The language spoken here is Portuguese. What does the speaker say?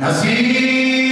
Nasci